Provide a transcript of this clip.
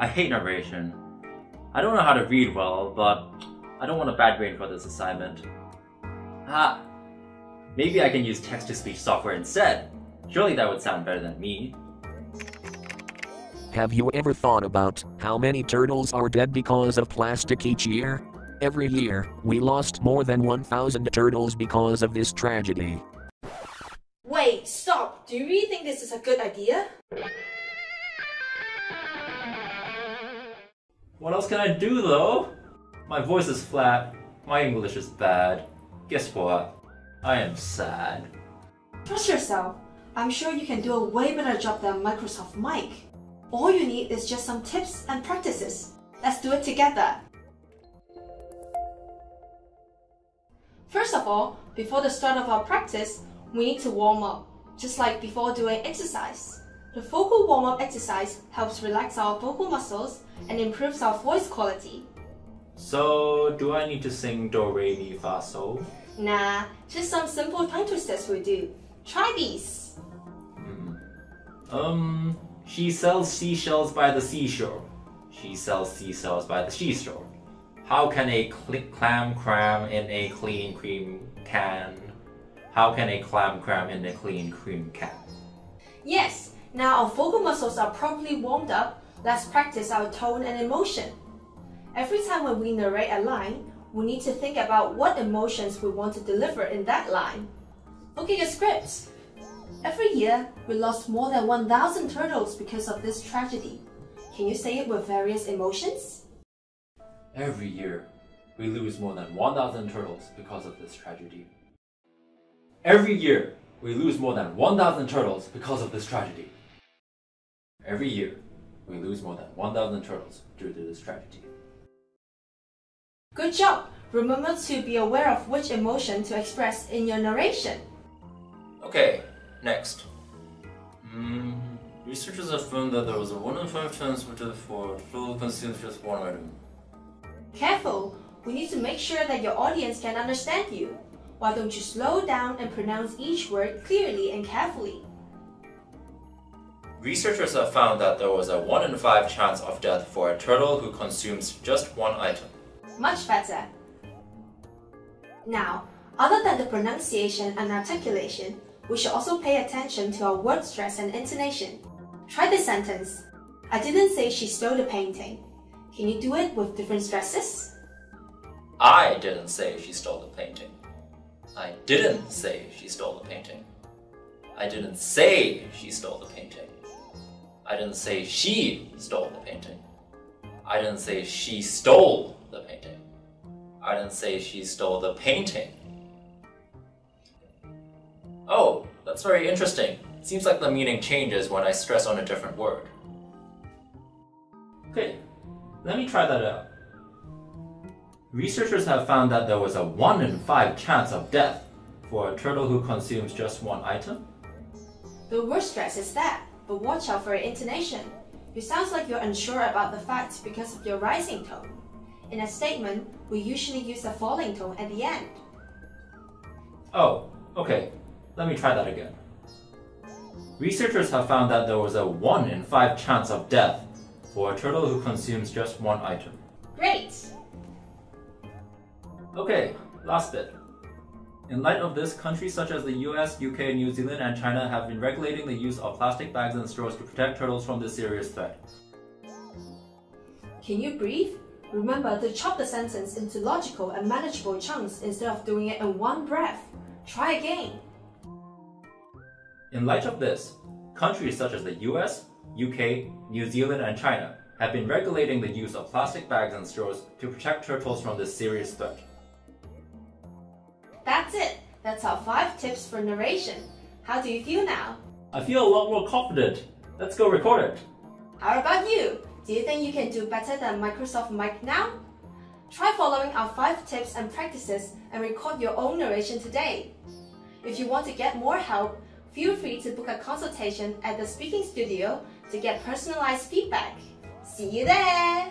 I hate narration. I don't know how to read well, but I don't want a bad grade for this assignment. Ah, maybe I can use text-to-speech software instead. Surely that would sound better than me. Have you ever thought about how many turtles are dead because of plastic each year? Every year, we lost more than 1,000 turtles because of this tragedy. Wait, stop! Do you really think this is a good idea? What else can I do though? My voice is flat, my English is bad. Guess what? I am sad. Trust yourself. I'm sure you can do a way better job than Microsoft Mike. All you need is just some tips and practices. Let's do it together. First of all, before the start of our practice, we need to warm up, just like before doing exercise. The vocal warm-up exercise helps relax our vocal muscles and improves our voice quality. So, do I need to sing Do Re Mi Fa Sol? Nah, just some simple tongue twisters will do. Try these. Um, she sells seashells by the seashore. She sells seashells by the seashore. How can a cl- clam cram in a clean cream can? How can a clam cram in a clean cream can? Yes, now our vocal muscles are properly warmed up, let's practice our tone and emotion. Every time when we narrate a line, we need to think about what emotions we want to deliver in that line. Look at your scripts. Every year, we lost more than 1,000 turtles because of this tragedy. Can you say it with various emotions? Every year, we lose more than 1,000 turtles because of this tragedy. Every year, we lose more than 1,000 turtles because of this tragedy. Every year, we lose more than 1,000 turtles due to this tragedy. Good job! Remember to be aware of which emotion to express in your narration. Okay, next. Mm, researchers have found that there was a 1 in 5 chance for death for total consumes just one item. Careful! We need to make sure that your audience can understand you. Why don't you slow down and pronounce each word clearly and carefully? Researchers have found that there was a 1 in 5 chance of death for a turtle who consumes just one item. Much better. Now, other than the pronunciation and articulation, we should also pay attention to our word stress and intonation. Try this sentence. I didn't say she stole the painting. Can you do it with different stresses? I didn't say she stole the painting. I didn't say she stole the painting. I didn't say she stole the painting. I didn't say she stole the painting. I didn't say she stole the painting. I didn't say she stole the painting. Oh, that's very interesting. Seems like the meaning changes when I stress on a different word. Okay, let me try that out. Researchers have found that there was a 1 in 5 chance of death for a turtle who consumes just one item. The word stress is that, but watch out for your intonation. You sound like you're unsure about the fact because of your rising tone. In a statement, we usually use a falling tone at the end. Oh, okay. Let me try that again. Researchers have found that there was a 1 in 5 chance of death for a turtle who consumes just one item. Great! Okay, last bit. In light of this, countries such as the US, UK, New Zealand, and China have been regulating the use of plastic bags and straws to protect turtles from this serious threat. Can you breathe? Remember to chop the sentence into logical and manageable chunks instead of doing it in one breath. Try again. In light of this, countries such as the US, UK, New Zealand, and China have been regulating the use of plastic bags and straws to protect turtles from this serious threat. That's it. That's our five tips for narration. How do you feel now? I feel a lot more confident. Let's go record it. How about you? Do you think you can do better than Microsoft Mike now? Try following our five tips and practices and record your own narration today. If you want to get more help, feel free to book a consultation at the speaking studio to get personalized feedback. See you there!